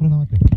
20% 남았대